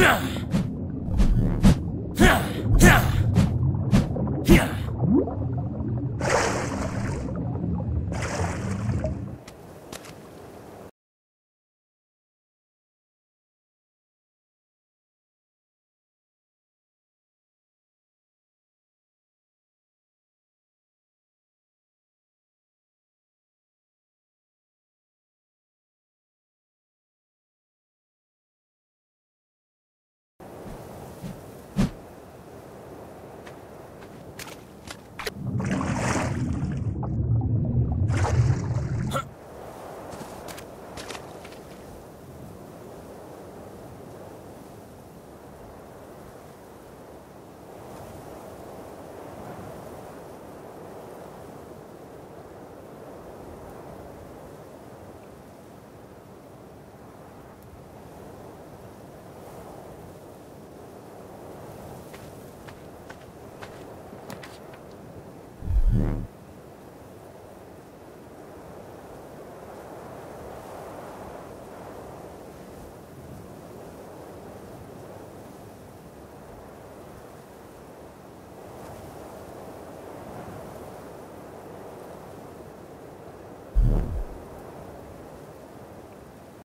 Yeah.